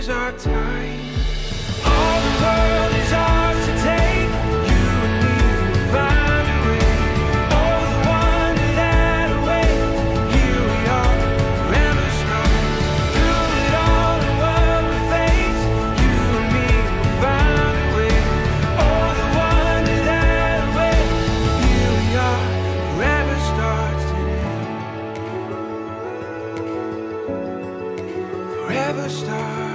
is our time. All the world is ours to take. You and me will find a way. Oh, the wonder that awaits. Here we are, forever strong. Through it all, the world we face. You and me will find a way. Oh, the wonder that awaits. Here we are, forever starts today. Forever starts.